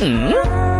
嗯。